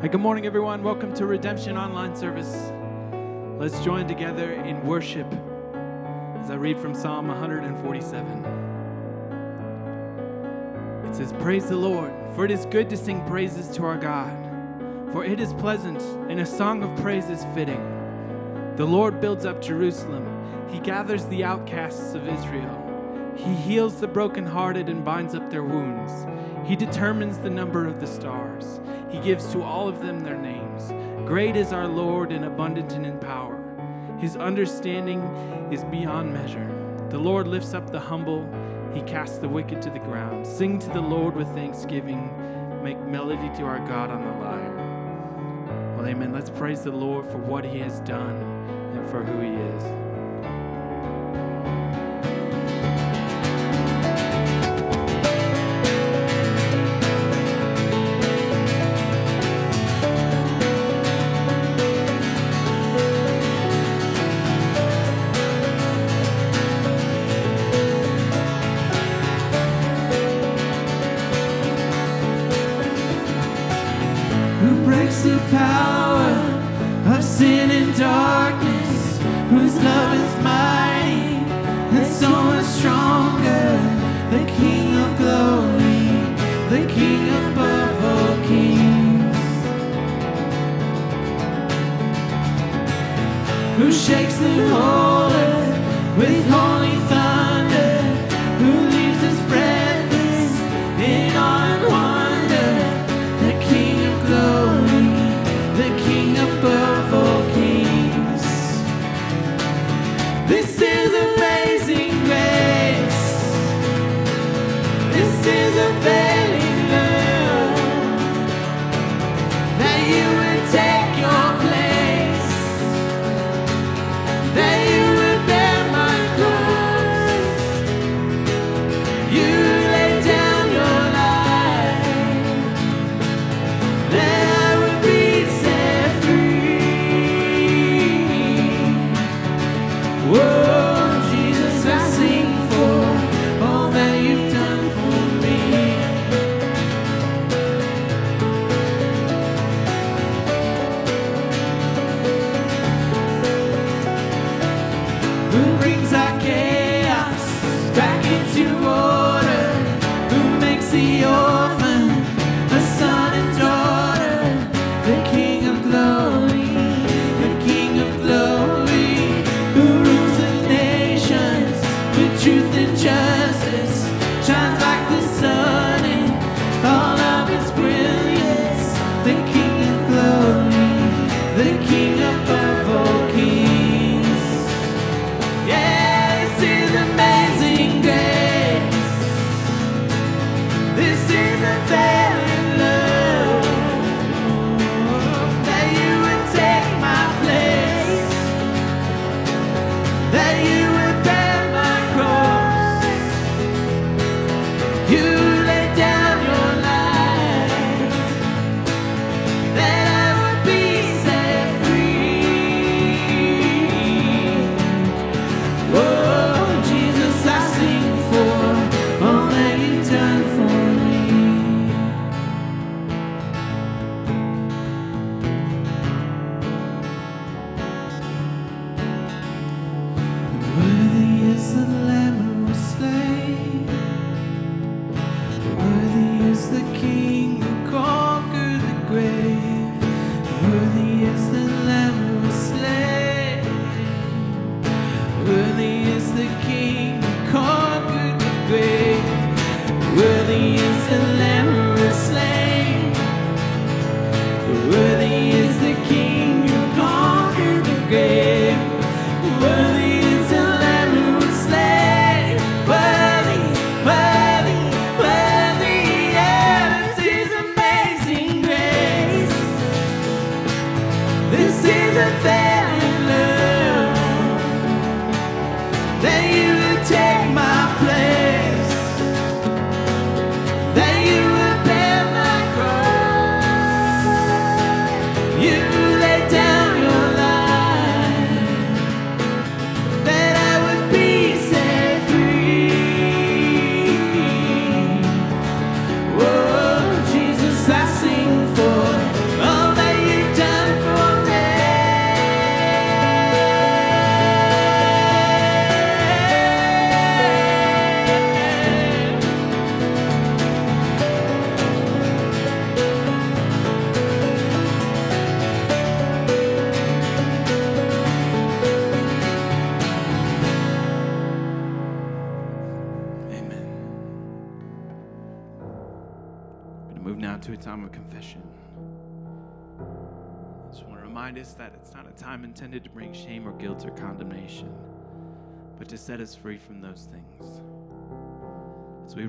Hi, good morning, everyone. Welcome to Redemption Online Service. Let's join together in worship as I read from Psalm 147. It says, Praise the Lord, for it is good to sing praises to our God, for it is pleasant, and a song of praise is fitting. The Lord builds up Jerusalem, He gathers the outcasts of Israel. He heals the brokenhearted and binds up their wounds. He determines the number of the stars. He gives to all of them their names. Great is our Lord and abundant in power. His understanding is beyond measure. The Lord lifts up the humble. He casts the wicked to the ground. Sing to the Lord with thanksgiving. Make melody to our God on the lyre. Well, amen. Let's praise the Lord for what he has done and for who he is.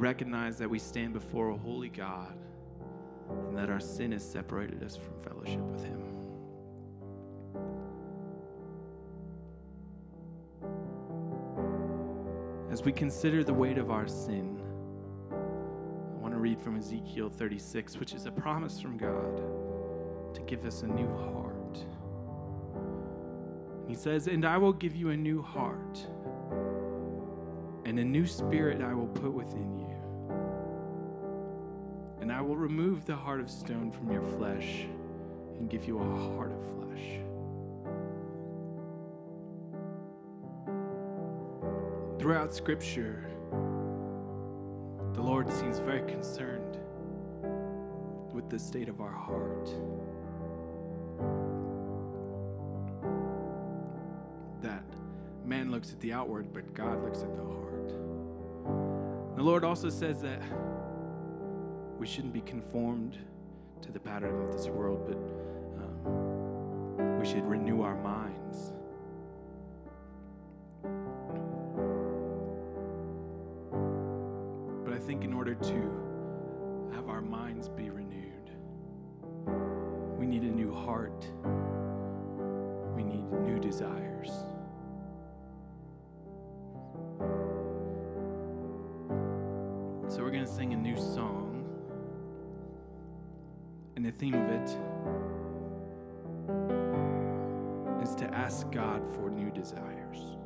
Recognize that we stand before a holy God and that our sin has separated us from fellowship with Him. As we consider the weight of our sin, I want to read from Ezekiel 36, which is a promise from God to give us a new heart. He says, And I will give you a new heart, and a new spirit I will put within you. And I will remove the heart of stone from your flesh and give you a heart of flesh. Throughout Scripture, the Lord seems very concerned with the state of our heart. That man looks at the outward, but God looks at the heart. The Lord also says that we shouldn't be conformed to the pattern of this world, but um, we should renew our minds. But I think in order to have our minds be renewed, we need a new heart. We need new desires. So we're going to sing a new song. And the theme of it is to ask God for new desires.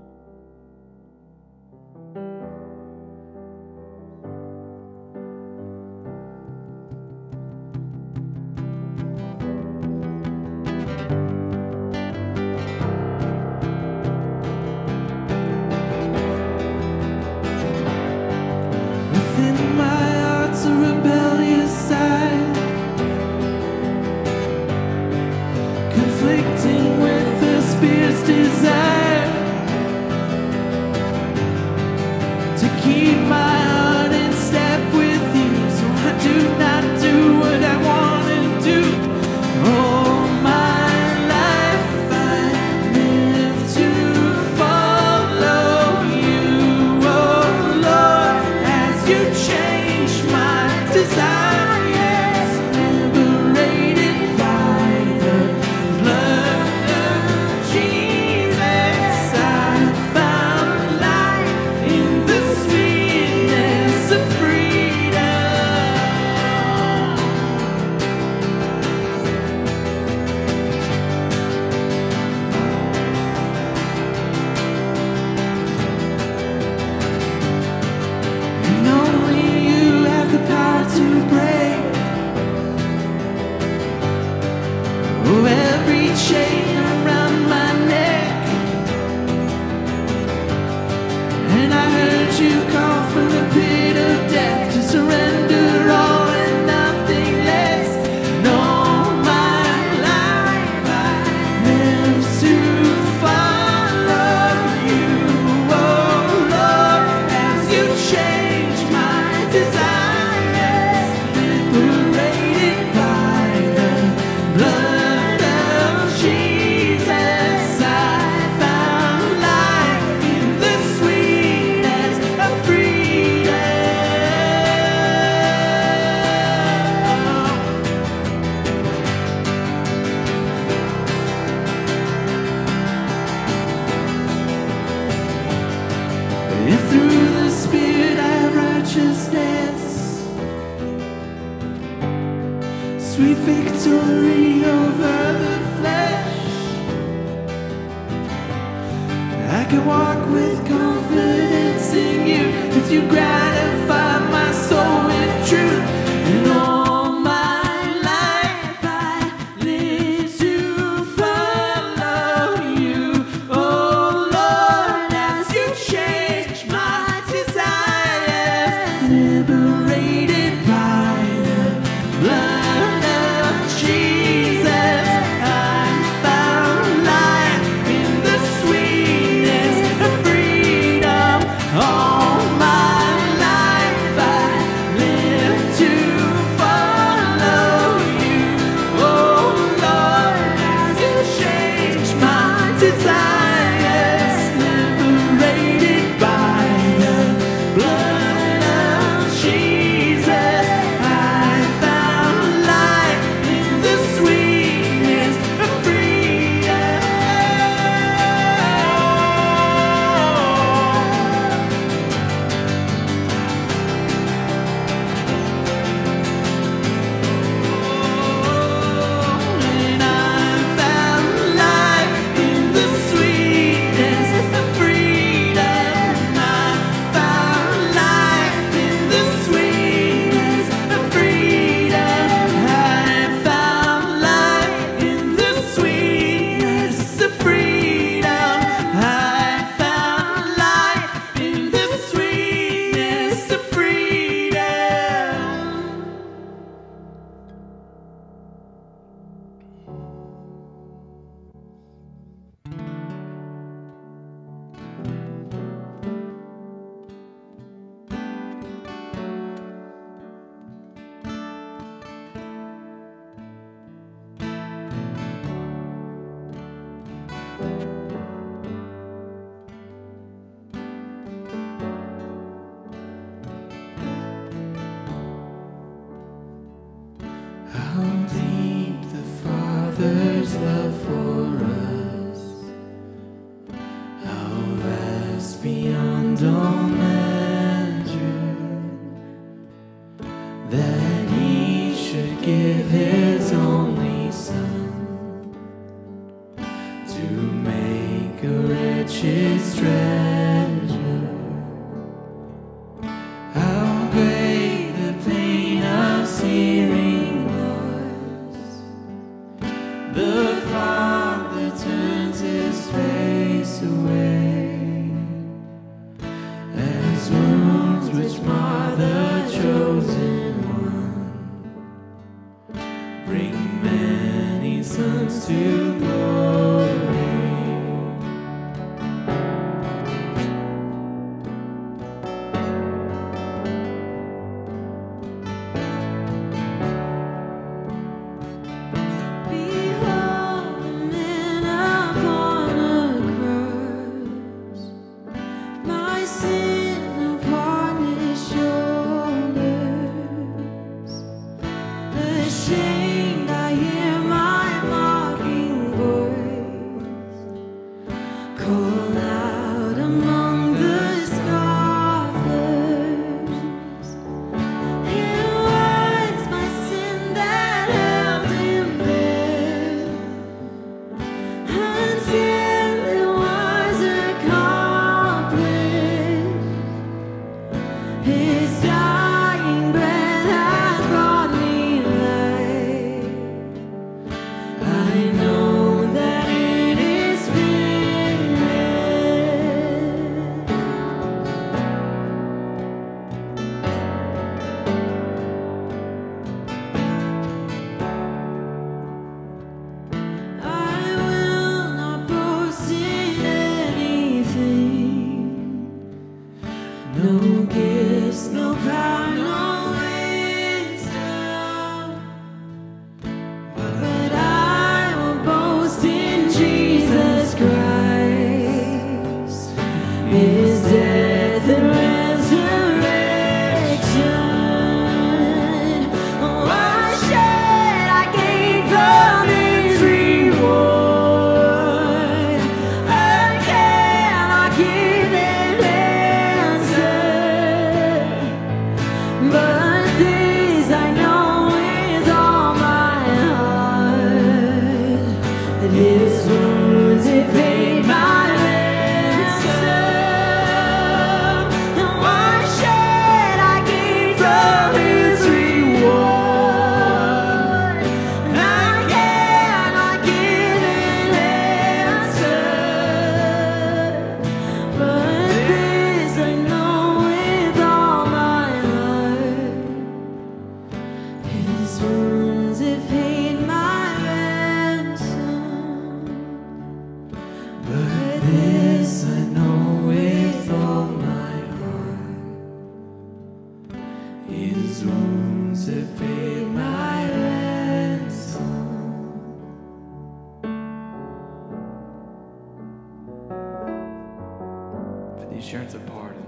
For the assurance of pardon.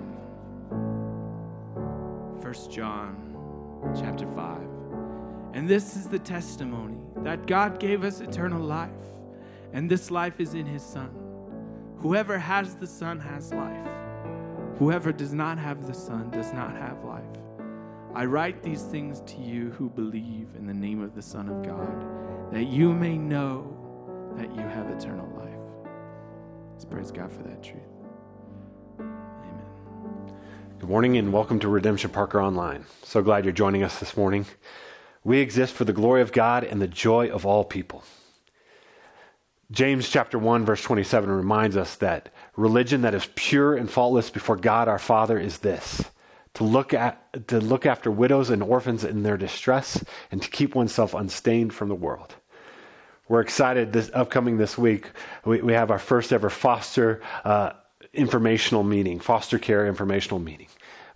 1 John chapter 5. And this is the testimony that God gave us eternal life, and this life is in his Son. Whoever has the Son has life. Whoever does not have the Son does not have life. I write these things to you who believe in the name of the Son of God, that you may know that you have eternal life. Let's praise God for that truth. Good morning and welcome to Redemption Parker Online. So glad you're joining us this morning. We exist for the glory of God and the joy of all people. James chapter 1 verse 27 reminds us that religion that is pure and faultless before God our Father is this: to look at to look after widows and orphans in their distress and to keep oneself unstained from the world. We're excited this upcoming this week. We, we have our first ever foster uh, informational meeting, foster care informational meeting.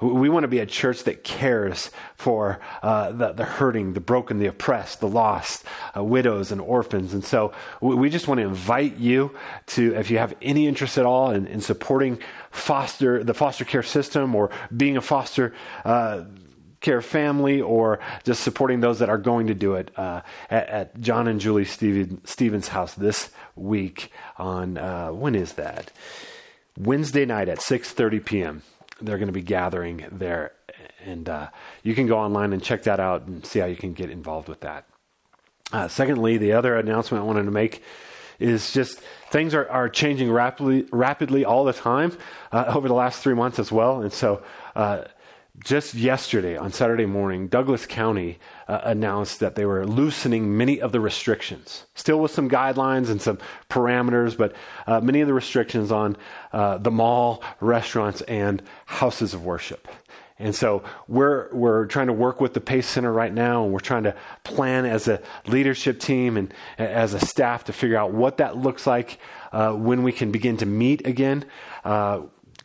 We- want to be a church that cares for uh, the, the hurting, the broken, the oppressed, the lost, uh, widows, and orphans. And so we, we just want to invite you to, if you have any interest at all in, in supporting foster, the foster care system or being a foster uh, care family or just supporting those that are going to do it uh, at, at, John and Julie Steven, Stevens' house this week on uh, when is that? Wednesday night at 6:30 p.m. They're going to be gathering there, and uh, you can go online and check that out and see how you can get involved with that. Uh, secondly, the other announcement I wanted to make is just things are, are changing rapidly, rapidly all the time uh, over the last three months as well. And so, uh, just yesterday on Saturday morning, Douglas County uh, announced that they were loosening many of the restrictions, still with some guidelines and some parameters, but uh, many of the restrictions on uh, the mall, restaurants, and houses of worship. And so we're, we're trying to work with the Pace Center right now, and we're trying to plan as a leadership team and as a staff to figure out what that looks like uh, when we can begin to meet again.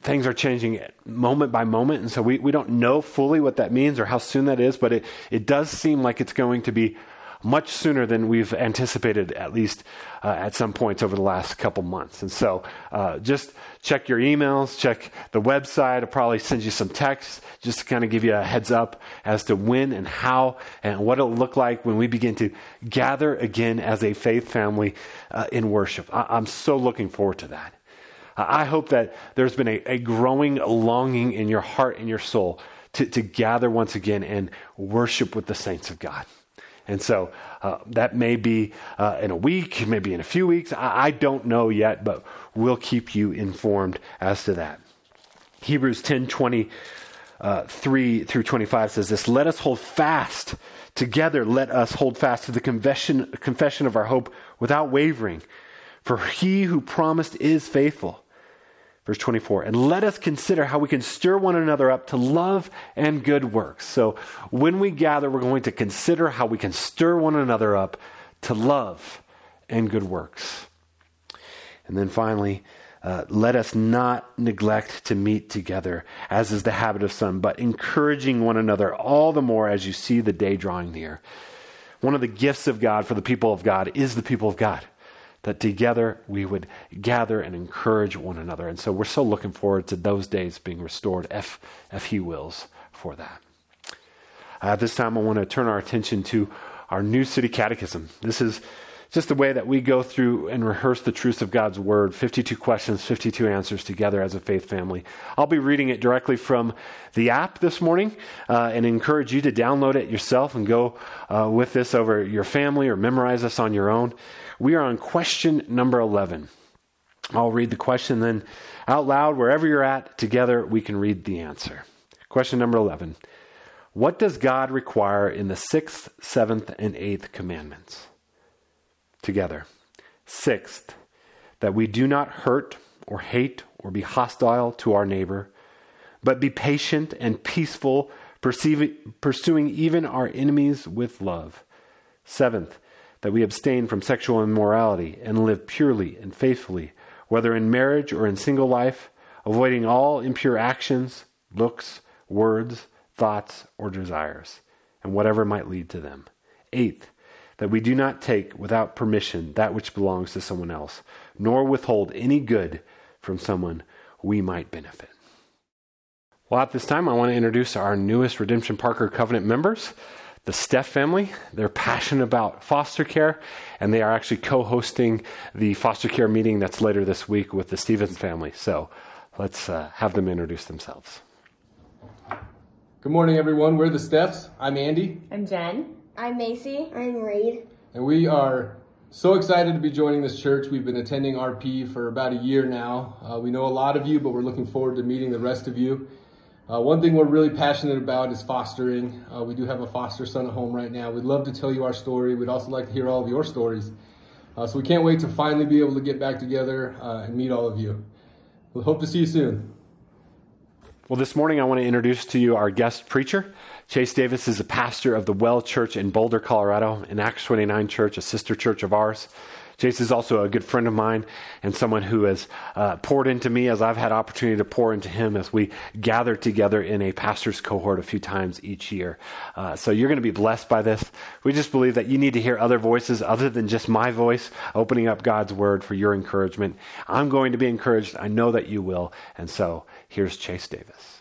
Things are changing moment by moment, and so we, we don't know fully what that means or how soon that is, but it, it does seem like it's going to be much sooner than we've anticipated, at least uh, at some points over the last couple months. And so uh, just check your emails, check the website. I'll probably send you some texts just to kind of give you a heads up as to when and how and what it'll look like when we begin to gather again as a faith family uh, in worship. I- am so looking forward to that. I hope that there's been a, a growing longing in your heart and your soul to, to gather once again and worship with the saints of God. And so uh, that may be uh, in a week, maybe in a few weeks. I, I, don't know yet, but we'll keep you informed as to that. Hebrews 10 20, uh, 3 through 25 says this Let us hold fast together, let us hold fast to the confession, confession of our hope without wavering. For he who promised is faithful. Verse 24, and let us consider how we can stir one another up to love and good works. So when we gather, we're going to consider how we can stir one another up to love and good works. And then finally, uh, let us not neglect to meet together, as is the habit of some, but encouraging one another all the more as you see the day drawing near. One of the gifts of God for the people of God is the people of God that together we would gather and encourage one another. And so we're so looking forward to those days being restored, if, if He wills, for that. Uh, this time, I want to turn our attention to our new city catechism. This is just the way that we go through and rehearse the truths of God's Word 52 questions, 52 answers together as a faith family. I'll be reading it directly from the app this morning uh, and encourage you to download it yourself and go uh, with this over your family or memorize this on your own. We are on question number 11. I'll read the question, then out loud, wherever you're at, together we can read the answer. Question number 11 What does God require in the sixth, seventh, and eighth commandments? together. Sixth, that we do not hurt or hate or be hostile to our neighbor, but be patient and peaceful, pursuing even our enemies with love. Seventh, that we abstain from sexual immorality and live purely and faithfully, whether in marriage or in single life, avoiding all impure actions, looks, words, thoughts, or desires, and whatever might lead to them. Eighth, that we do not take without permission that which belongs to someone else, nor withhold any good from someone we might benefit. Well, at this time, I want to introduce our newest Redemption Parker Covenant members, the Steph family. They're passionate about foster care, and they are actually co hosting the foster care meeting that's later this week with the Stevens family. So let's uh, have them introduce themselves. Good morning, everyone. We're the Stephs. I'm Andy. I'm Jen. I'm Macy. I'm Reed. And we are so excited to be joining this church. We've been attending RP for about a year now. Uh, we know a lot of you, but we're looking forward to meeting the rest of you. Uh, one thing we're really passionate about is fostering. Uh, we do have a foster son at home right now. We'd love to tell you our story. We'd also like to hear all of your stories. Uh, so we can't wait to finally be able to get back together uh, and meet all of you. We hope to see you soon. Well, this morning I want to introduce to you our guest preacher. Chase Davis is a pastor of the Well Church in Boulder, Colorado, an Acts 29 church, a sister church of ours. Is also a good friend of mine and someone who has uh, poured into me as I've had opportunity to pour into him as we gather together in a pastor's cohort a few times each year. Uh, so you're going to be blessed by this. We just believe that you need to hear other voices other than just my voice, opening up God's word for your encouragement. I'm going to be encouraged. I know that you will. And so here's Chase Davis.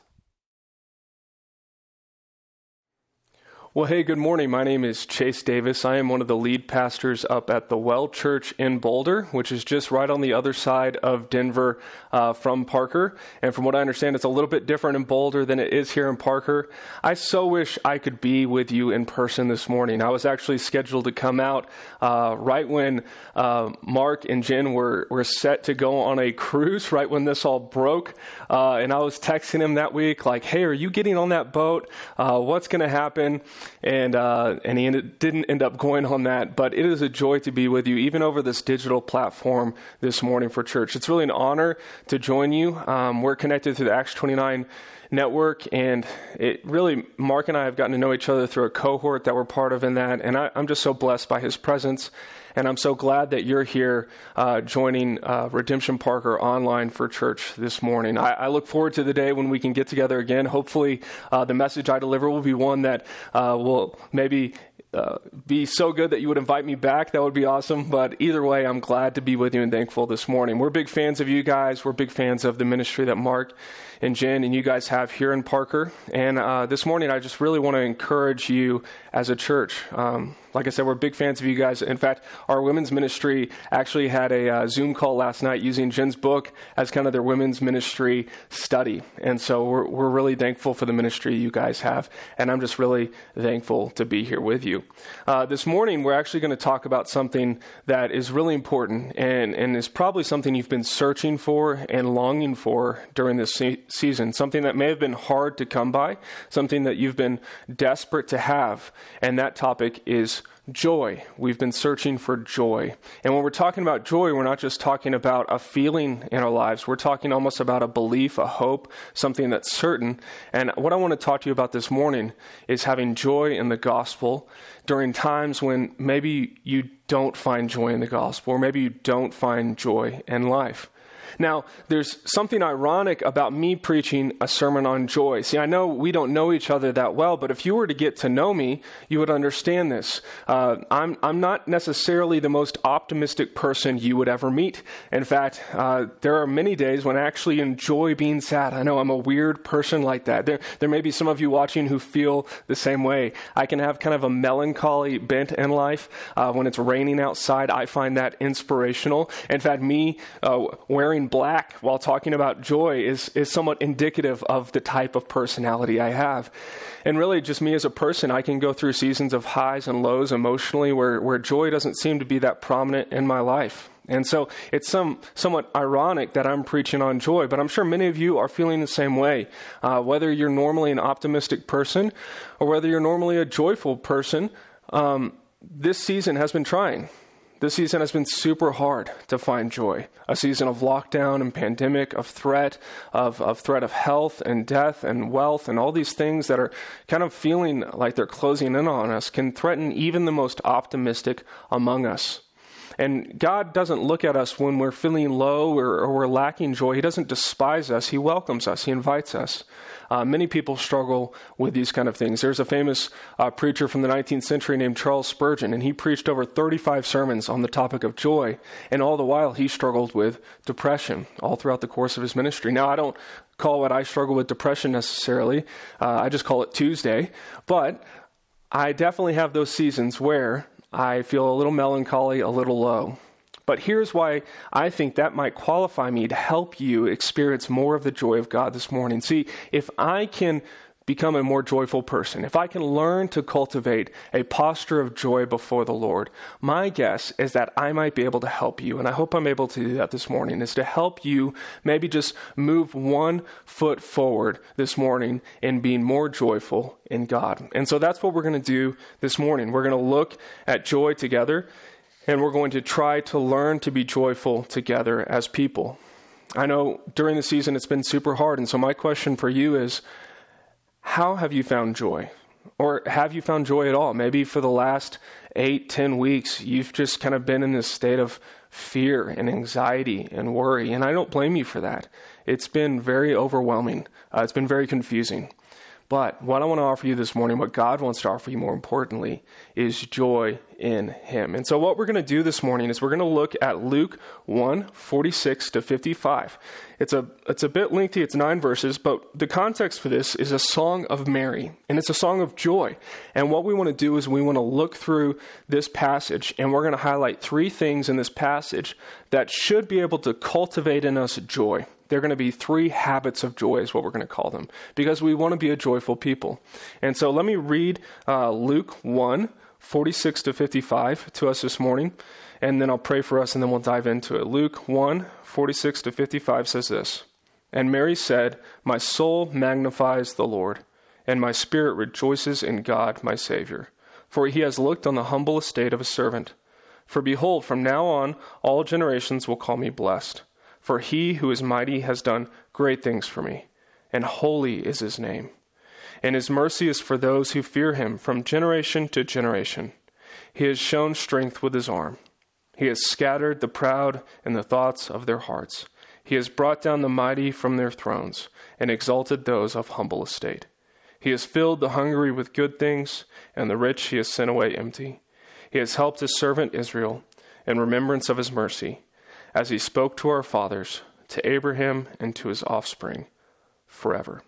Well, hey, good morning. My name is Chase Davis. I am one of the lead pastors up at the Well Church in Boulder, which is just right on the other side of Denver uh, from Parker. And from what I understand, it's a little bit different in Boulder than it is here in Parker. I so wish I could be with you in person this morning. I was actually scheduled to come out uh, right when uh, Mark and Jen were, were set to go on a cruise, right when this all broke. Uh, and I was texting him that week, like, hey, are you getting on that boat? Uh, what's going to happen? And uh, and he ended, didn't end up going on that. But it is a joy to be with you, even over this digital platform this morning for church. It's really an honor to join you. Um, we're connected through the Acts 29 network, and it really Mark and I have gotten to know each other through a cohort that we're part of in that, and I, I'm just so blessed by his presence and I'm so glad that you're here uh, joining uh, Redemption Parker online for church this morning. I, I, look forward to the day when we can get together again. Hopefully, uh, the message I deliver will be one that uh, will maybe uh, be so good that you would invite me back. That would be awesome. But either way, I'm glad to be with you and thankful this morning. We're big fans of you guys. We're big fans of the ministry that Mark and Jen and you guys have here in Parker. And uh, this morning, I just really want to encourage you as a church. Um, like I said, we're big fans of you guys. In fact, our women's ministry actually had a uh, Zoom call last night using Jen's book as kind of their women's ministry study. And so we're, we're really thankful for the ministry you guys have. And I'm just really thankful to be here with you. Uh, this morning, we're actually going to talk about something that is really important and, and is probably something you've been searching for and longing for during this se- season. Something that may have been hard to come by, something that you've been desperate to have. And that topic is joy. We've been searching for joy. And when we're talking about joy, we're not just talking about a feeling in our lives. We're talking almost about a belief, a hope, something that's certain. And what I want to talk to you about this morning is having joy in the gospel during times when maybe you don't find joy in the gospel, or maybe you don't find joy in life. Now, there's something ironic about me preaching a sermon on joy. See, I know we don't know each other that well, but if you were to get to know me, you would understand this. Uh, I'm, I'm not necessarily the most optimistic person you would ever meet. In fact, uh, there are many days when I actually enjoy being sad. I know I'm a weird person like that. There, there may be some of you watching who feel the same way. I can have kind of a melancholy bent in life. Uh, when it's raining outside, I find that inspirational. In fact, me uh, wearing wearing black while talking about joy is, is somewhat indicative of the type of personality I have. And really, just me as a person, I can go through seasons of highs and lows emotionally where, where joy doesn't seem to be that prominent in my life. And so it's some, somewhat ironic that I'm preaching on joy, but I'm sure many of you are feeling the same way. Uh, whether you're normally an optimistic person or whether you're normally a joyful person, um, this season has been trying. This season has been super hard to find joy. A season of lockdown and pandemic, of threat, of, of threat of health and death and wealth and all these things that are kind of feeling like they're closing in on us can threaten even the most optimistic among us. And God doesn't look at us when we're feeling low or, or, we're lacking joy. He doesn't despise us. He welcomes us. He invites us. Uh, many people struggle with these kind of things. There's a famous uh, preacher from the 19th century named Charles Spurgeon, and he preached over 35 sermons on the topic of joy. And all the while, he struggled with depression all throughout the course of his ministry. Now, I don't call what I struggle with depression necessarily, uh, I just call it Tuesday. But I definitely have those seasons where I feel a little melancholy, a little low. But here's why I think that might qualify me to help you experience more of the joy of God this morning. See, if I can become a more joyful person, if I can learn to cultivate a posture of joy before the Lord, my guess is that I might be able to help you. And I hope I'm able to do that this morning, is to help you maybe just move one foot forward this morning in being more joyful in God. And so that's what we're going to do this morning. We're going to look at joy together, and we're going to try to learn to be joyful together as people. I know during the season it's been super hard, and so my question for you is, how have you found joy? Or have you found joy at all? Maybe for the last eight, ten weeks, you've just kind of been in this state of fear and anxiety and worry. And I don't blame you for that. It's been very overwhelming, uh, it's been very confusing. But what I want to offer you this morning, what God wants to offer you more importantly, is joy in Him. And so, what we're going to do this morning is we're going to look at Luke 1 46 to 55. It's a, it's a bit lengthy, it's nine verses, but the context for this is a song of Mary, and it's a song of joy. And what we want to do is we want to look through this passage, and we're going to highlight three things in this passage that should be able to cultivate in us joy. They're going to be three habits of joy, is what we're going to call them, because we want to be a joyful people. And so let me read uh, Luke 1 46 to 55 to us this morning, and then I'll pray for us, and then we'll dive into it. Luke 1 46 to 55 says this And Mary said, My soul magnifies the Lord, and my spirit rejoices in God my Savior, for he has looked on the humble estate of a servant. For behold, from now on all generations will call me blessed. For he who is mighty has done great things for me, and holy is his name. And his mercy is for those who fear him from generation to generation. He has shown strength with his arm. He has scattered the proud in the thoughts of their hearts. He has brought down the mighty from their thrones, and exalted those of humble estate. He has filled the hungry with good things, and the rich he has sent away empty. He has helped his servant Israel in remembrance of his mercy as he spoke to our fathers, to Abraham, and to his offspring forever.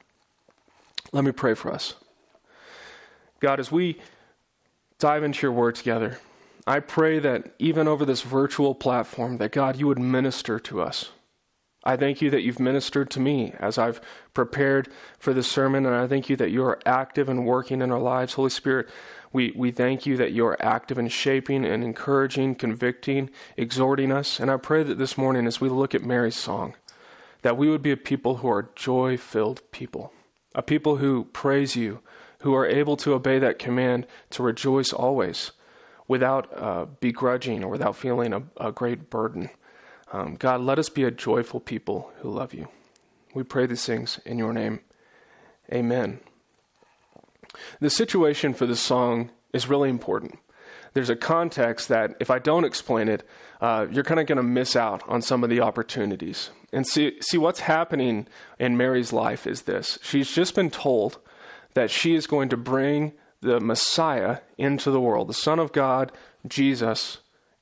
Let me pray for us. God, as we dive into your word together, I pray that even over this virtual platform, that God, you would minister to us. I thank you that you've ministered to me as I've prepared for this sermon, and I thank you that you are active and working in our lives. Holy Spirit, we, we thank you that you're active in shaping and encouraging, convicting, exhorting us. And I pray that this morning, as we look at Mary's song, that we would be a people who are joy filled people, a people who praise you, who are able to obey that command to rejoice always without uh, begrudging or without feeling a, a great burden. Um, God, let us be a joyful people who love you. We pray these things in your name. Amen. The situation for this song is really important. There's a context that, if I don't explain it, uh, you're kind of going to miss out on some of the opportunities. And see, see, what's happening in Mary's life is this she's just been told that she is going to bring the Messiah into the world, the Son of God, Jesus,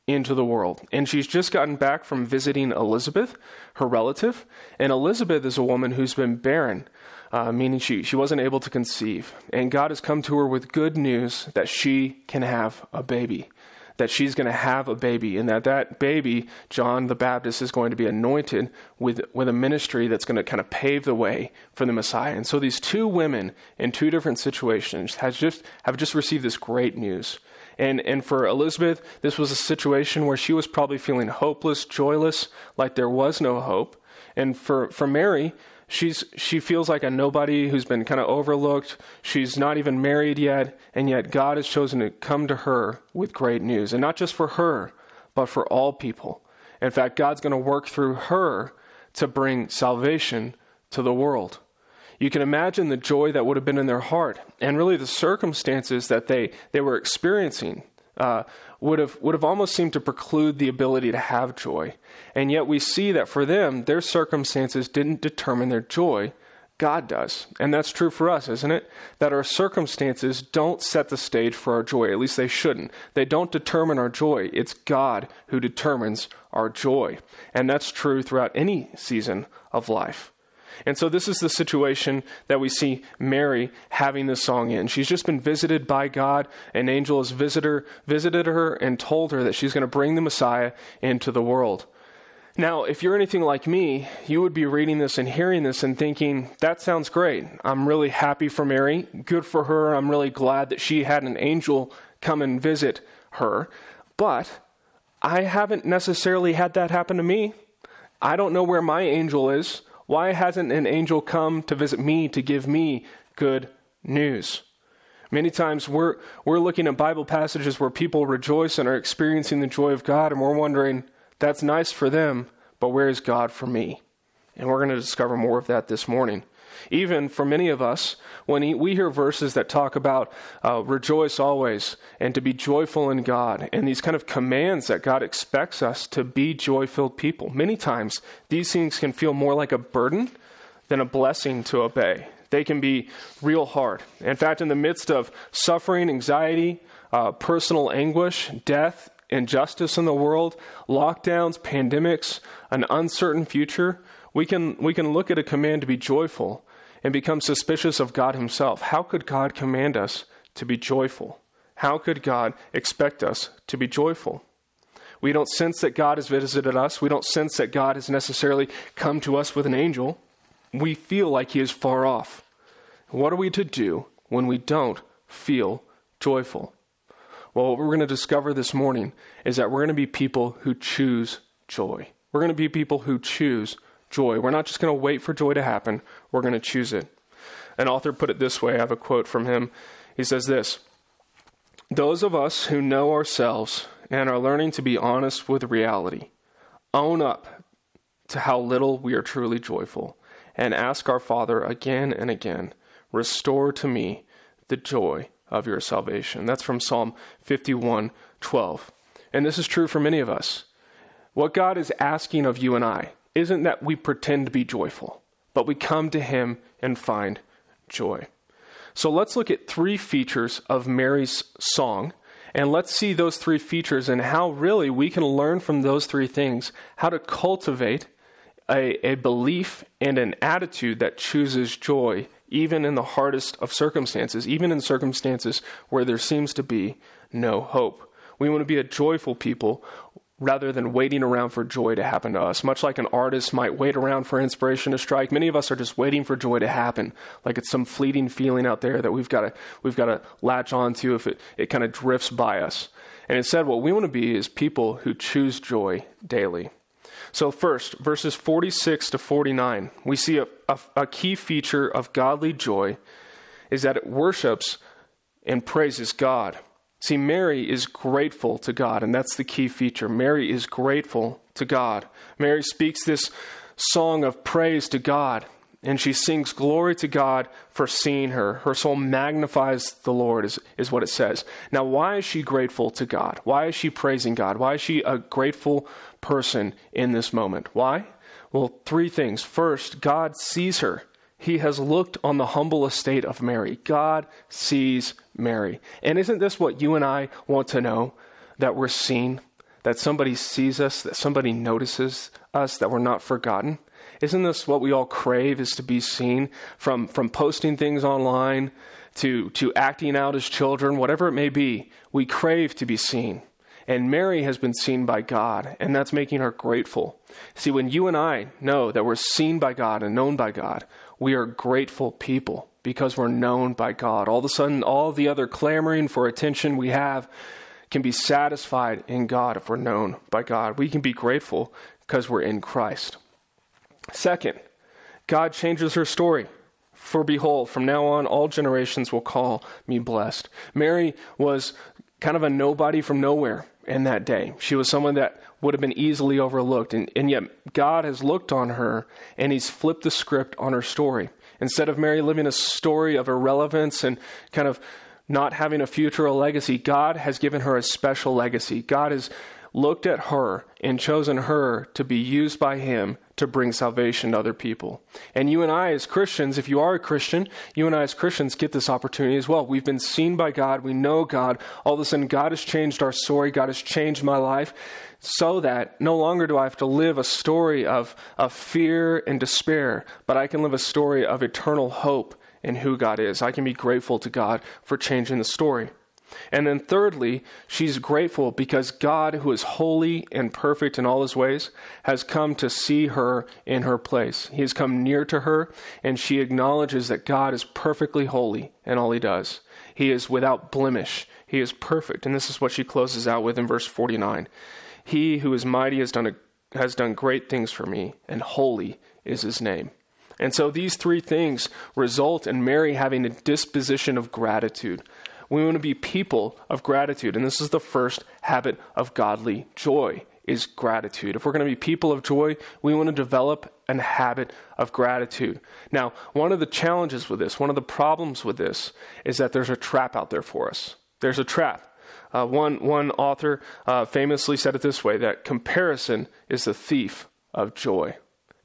into the world. And she's just gotten back from visiting Elizabeth, her relative. And Elizabeth is a woman who's been barren uh, meaning she, she wasn't able to conceive. And God has come to her with good news that she can have a baby, that she's going to have a baby, and that that baby, John the Baptist, is going to be anointed with, with a ministry that's going to kind of pave the way for the Messiah. And so these two women in two different situations has just, have just received this great news. And, and for Elizabeth, this was a situation where she was probably feeling hopeless, joyless, like there was no hope. And for, for Mary, She's, she feels like a nobody who's been kind of overlooked. She's not even married yet, and yet God has chosen to come to her with great news. And not just for her, but for all people. In fact, God's going to work through her to bring salvation to the world. You can imagine the joy that would have been in their heart, and really the circumstances that they, they were experiencing uh, would have would have almost seemed to preclude the ability to have joy. And yet we see that for them, their circumstances didn't determine their joy. God does. And that's true for us, isn't it? That our circumstances don't set the stage for our joy. At least they shouldn't. They don't determine our joy. It's God who determines our joy. And that's true throughout any season of life. And so this is the situation that we see Mary having this song in. She's just been visited by God. An angel has visited visited her and told her that she's going to bring the Messiah into the world. Now, if you're anything like me, you would be reading this and hearing this and thinking, that sounds great. I'm really happy for Mary. Good for her. I'm really glad that she had an angel come and visit her. But I haven't necessarily had that happen to me. I don't know where my angel is. Why hasn't an angel come to visit me to give me good news? Many times we're, we're looking at Bible passages where people rejoice and are experiencing the joy of God, and we're wondering, that's nice for them, but where is God for me? And we're going to discover more of that this morning. Even for many of us, when we hear verses that talk about uh, rejoice always and to be joyful in God, and these kind of commands that God expects us to be joy filled people, many times these things can feel more like a burden than a blessing to obey. they can be real hard. In fact, in the midst of suffering, anxiety, uh, personal anguish, death, injustice in the world, lockdowns, pandemics, an uncertain future, we can, we can look at a command to be joyful and become suspicious of God Himself. How could God command us to be joyful? How could God expect us to be joyful? We don't sense that God has visited us. We don't sense that God has necessarily come to us with an angel. We feel like He is far off. What are we to do when we don't feel joyful? Well, what we're going to discover this morning is that we're going to be people who choose joy. We're going to be people who choose joy. We're not just going to wait for joy to happen, we're going to choose it. An author put it this way I have a quote from him. He says this Those of us who know ourselves and are learning to be honest with reality own up to how little we are truly joyful and ask our Father again and again, Restore to me the joy of your salvation. That's from Psalm 51 12. And this is true for many of us. What God is asking of you and I isn't that we pretend to be joyful, but we come to Him and find joy. So let's look at three features of Mary's song, and let's see those three features and how really we can learn from those three things how to cultivate a, a belief and an attitude that chooses joy, even in the hardest of circumstances, even in circumstances where there seems to be no hope. We want to be a joyful people rather than waiting around for joy to happen to us. Much like an artist might wait around for inspiration to strike, many of us are just waiting for joy to happen, like it's some fleeting feeling out there that we've got to we've got to latch onto if it, it kind of drifts by us. And instead, what we want to be is people who choose joy daily. So, first, verses 46 to 49, we see a, a, a key feature of godly joy is that it worships and praises God. See, Mary is grateful to God, and that's the key feature. Mary is grateful to God. Mary speaks this song of praise to God, and she sings glory to God for seeing her. Her soul magnifies the Lord, is, is what it says. Now, why is she grateful to God? Why is she praising God? Why is she a grateful person in this moment? Why? Well, three things. First, God sees her. He has looked on the humble estate of Mary. God sees Mary. And isn't this what you and I want to know? That we're seen, that somebody sees us, that somebody notices us, that we're not forgotten? Isn't this what we all crave is to be seen from, from posting things online to, to acting out as children, whatever it may be? We crave to be seen. And Mary has been seen by God, and that's making her grateful. See, when you and I know that we're seen by God and known by God, we are grateful people because we're known by God. All of a sudden, all the other clamoring for attention we have can be satisfied in God if we're known by God. We can be grateful because we're in Christ. Second, God changes her story. For behold, from now on, all generations will call me blessed. Mary was kind of a nobody from nowhere in that day. She was someone that would have been easily overlooked. And, and yet, God has looked on her and He's flipped the script on her story. Instead of Mary living a story of irrelevance and kind of not having a future or legacy, God has given her a special legacy. God has looked at her and chosen her to be used by Him to bring salvation to other people. And you and I, as Christians, if you are a Christian, you and I, as Christians, get this opportunity as well. We've been seen by God, we know God. All of a sudden, God has changed our story, God has changed my life so that no longer do I have to live a story of, of fear and despair, but I can live a story of eternal hope in who God is. I can be grateful to God for changing the story. And then, thirdly, she's grateful because God, who is holy and perfect in all his ways, has come to see her in her place. He has come near to her, and she acknowledges that God is perfectly holy in all he does. He is without blemish, he is perfect. And this is what she closes out with in verse 49. He who is mighty has done, a, has done great things for me, and holy is his name. And so these three things result in Mary having a disposition of gratitude. We want to be people of gratitude, and this is the first habit of godly joy is gratitude. If we're going to be people of joy, we want to develop a habit of gratitude. Now, one of the challenges with this, one of the problems with this is that there's a trap out there for us. There's a trap. Uh, one, one author uh, famously said it this way that comparison is the thief of joy.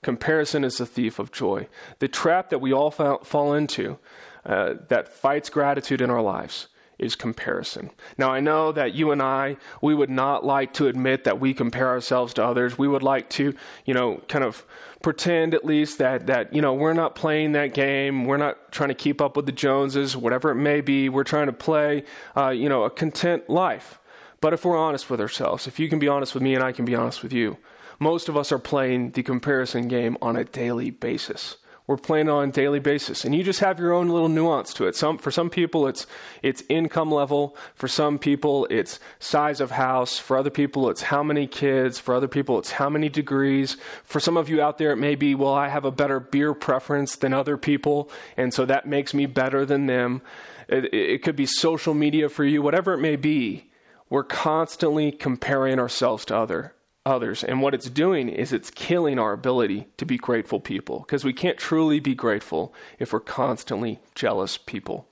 Comparison is the thief of joy. The trap that we all fall into uh, that fights gratitude in our lives is comparison. Now, I know that you and I, we would not like to admit that we compare ourselves to others. We would like to, you know, kind of pretend at least that, that, you know, we're not playing that game. We're not trying to keep up with the Joneses, whatever it may be. We're trying to play, uh, you know, a content life. But if we're honest with ourselves, if you can be honest with me and I can be honest with you, most of us are playing the comparison game on a daily basis we're playing on a daily basis. And you just have your own little nuance to it. Some for some people it's it's income level. For some people it's size of house. For other people it's how many kids. For other people it's how many degrees. For some of you out there it may be well i have a better beer preference than other people and so that makes me better than them. It, it could be social media for you. Whatever it may be we're constantly comparing ourselves to other others. And what it's doing is it's killing our ability to be grateful people because we can't truly be grateful if we're constantly jealous people.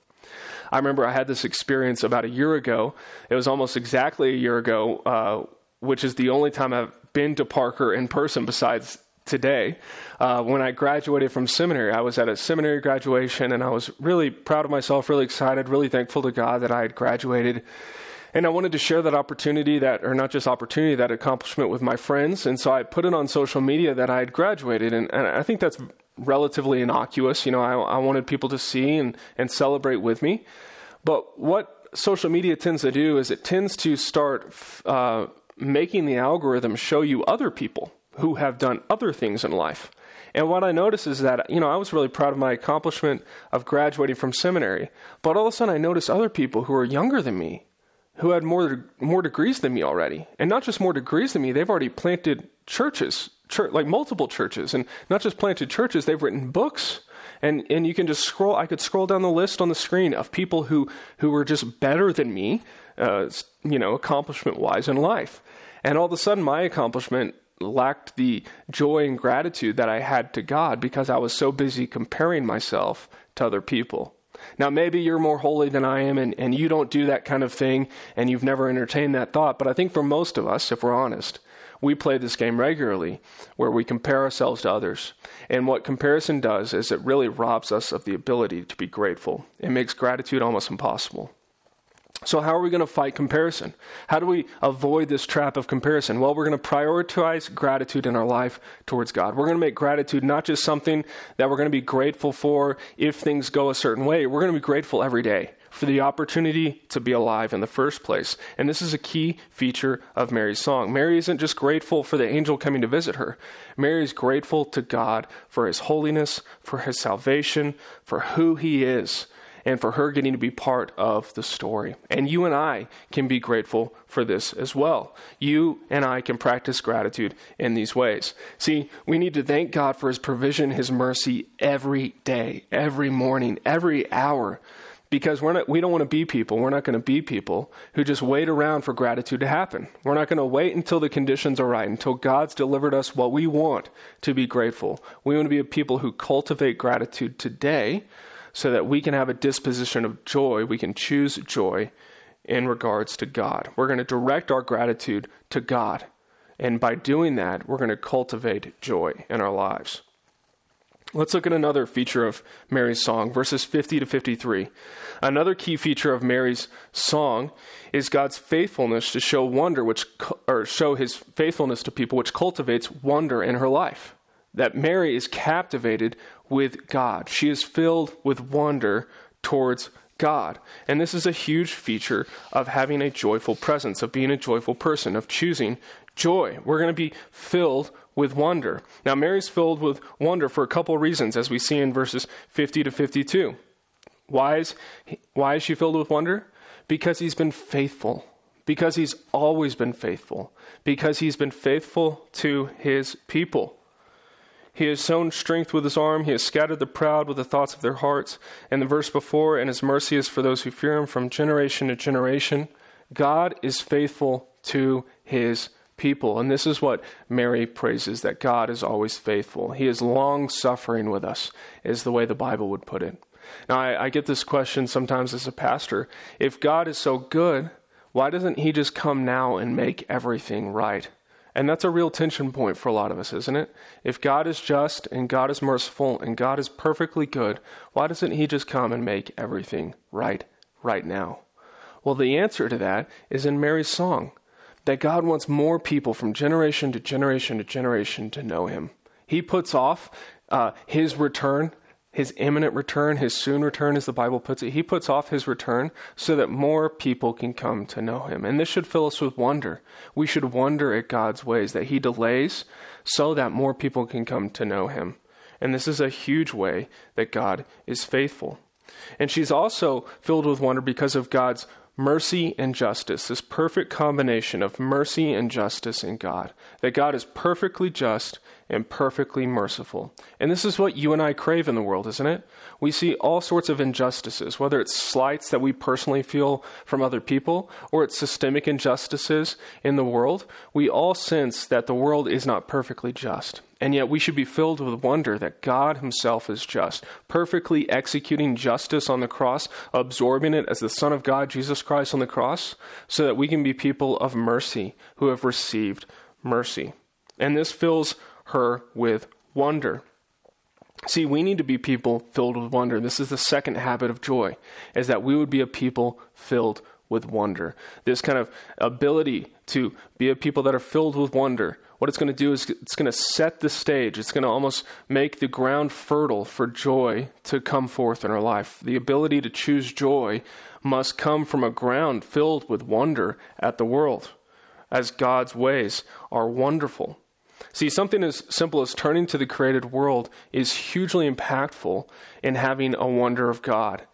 I remember I had this experience about a year ago. It was almost exactly a year ago, uh, which is the only time I've been to Parker in person besides today. Uh, when I graduated from seminary, I was at a seminary graduation and I was really proud of myself, really excited, really thankful to God that I had graduated. And I wanted to share that opportunity, that, or not just opportunity, that accomplishment with my friends. And so I put it on social media that I had graduated. And, and I think that's relatively innocuous. You know, I, I wanted people to see and, and celebrate with me. But what social media tends to do is it tends to start uh, making the algorithm show you other people who have done other things in life. And what I noticed is that, you know, I was really proud of my accomplishment of graduating from seminary. But all of a sudden, I noticed other people who are younger than me who had more more degrees than me already, and not just more degrees than me. They've already planted churches, church, like multiple churches, and not just planted churches. They've written books, and and you can just scroll. I could scroll down the list on the screen of people who who were just better than me, uh, you know, accomplishment wise in life, and all of a sudden my accomplishment lacked the joy and gratitude that I had to God because I was so busy comparing myself to other people. Now, maybe you're more holy than I am and, and you don't do that kind of thing and you've never entertained that thought, but I think for most of us, if we're honest, we play this game regularly where we compare ourselves to others. And what comparison does is it really robs us of the ability to be grateful. It makes gratitude almost impossible. So, how are we going to fight comparison? How do we avoid this trap of comparison? Well, we're going to prioritize gratitude in our life towards God. We're going to make gratitude not just something that we're going to be grateful for if things go a certain way. We're going to be grateful every day for the opportunity to be alive in the first place. And this is a key feature of Mary's song. Mary isn't just grateful for the angel coming to visit her, Mary is grateful to God for his holiness, for his salvation, for who he is and for her getting to be part of the story. And you and I can be grateful for this as well. You and I can practice gratitude in these ways. See, we need to thank God for His provision, His mercy every day, every morning, every hour. Because we're not, we don't want to be people. We're not going to be people who just wait around for gratitude to happen. We're not going to wait until the conditions are right, until God's delivered us what we want to be grateful. We want to be a people who cultivate gratitude today so that we can have a disposition of joy. We can choose joy in regards to God. We're going to direct our gratitude to God. And by doing that, we're going to cultivate joy in our lives. Let's look at another feature of Mary's song, verses 50 to 53. Another key feature of Mary's song is God's faithfulness to show wonder, which or show his faithfulness to people, which cultivates wonder in her life. That Mary is captivated with God. She is filled with wonder towards God. And this is a huge feature of having a joyful presence, of being a joyful person, of choosing joy. We're going to be filled with wonder. Now, Mary's filled with wonder for a couple reasons, as we see in verses 50 to 52. Why is, why is she filled with wonder? Because he's been faithful. Because he's always been faithful. Because he's been faithful to his people. He has sown strength with his arm. He has scattered the proud with the thoughts of their hearts. And the verse before, and his mercy is for those who fear him from generation to generation. God is faithful to his people. And this is what Mary praises that God is always faithful. He is long suffering with us, is the way the Bible would put it. Now, I, I get this question sometimes as a pastor if God is so good, why doesn't he just come now and make everything right? And that's a real tension point for a lot of us, isn't it? If God is just and God is merciful and God is perfectly good, why doesn't He just come and make everything right right now? Well, the answer to that is in Mary's song that God wants more people from generation to generation to generation to know Him. He puts off uh, His return his imminent return, his soon return, as the Bible puts it. He puts off his return so that more people can come to know him. And this should fill us with wonder. We should wonder at God's ways, that he delays so that more people can come to know him. And this is a huge way that God is faithful. And she's also filled with wonder because of God's mercy and justice, this perfect combination of mercy and justice in God. That God is perfectly just and perfectly merciful. And this is what you and I crave in the world, isn't it? We see all sorts of injustices, whether it's slights that we personally feel from other people or it's systemic injustices in the world. We all sense that the world is not perfectly just. And yet we should be filled with wonder that God Himself is just, perfectly executing justice on the cross, absorbing it as the Son of God, Jesus Christ, on the cross, so that we can be people of mercy who have received mercy. And this fills her with wonder. See, we need to be people filled with wonder. This is the second habit of joy, is that we would be a people filled with wonder. This kind of ability to be a people that are filled with wonder. What it's going to do is it's going to set the stage. It's going to almost make the ground fertile for joy to come forth in our life. The ability to choose joy must come from a ground filled with wonder at the world, as God's ways are wonderful. See, something as simple as turning to the created world is hugely impactful in having a wonder of God.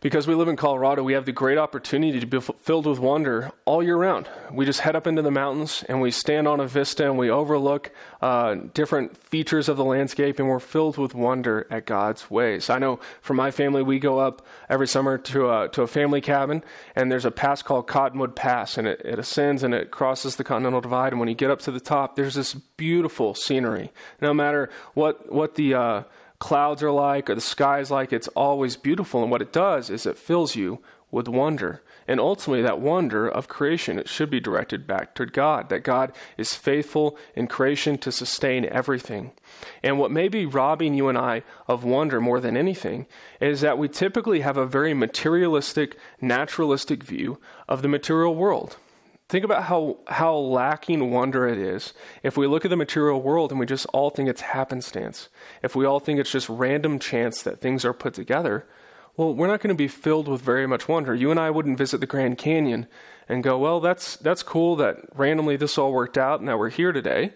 Because we live in Colorado, we have the great opportunity to be filled with wonder all year round. We just head up into the mountains and we stand on a vista and we overlook uh, different features of the landscape and we're filled with wonder at God's ways. I know for my family, we go up every summer to a, to a family cabin and there's a pass called Cottonwood Pass and it, it ascends and it crosses the Continental Divide. And when you get up to the top, there's this beautiful scenery. No matter what, what the, uh, clouds are like or the sky is like. It's always beautiful. And what it does is it fills you with wonder. And ultimately, that wonder of creation, it should be directed back to God, that God is faithful in creation to sustain everything. And what may be robbing you and I of wonder more than anything is that we typically have a very materialistic, naturalistic view of the material world. Think about how, how lacking wonder it is if we look at the material world and we just all think it's happenstance. If we all think it's just random chance that things are put together, well, we're not going to be filled with very much wonder. You and I wouldn't visit the Grand Canyon and go, well, that's, that's cool that randomly this all worked out and that we're here today.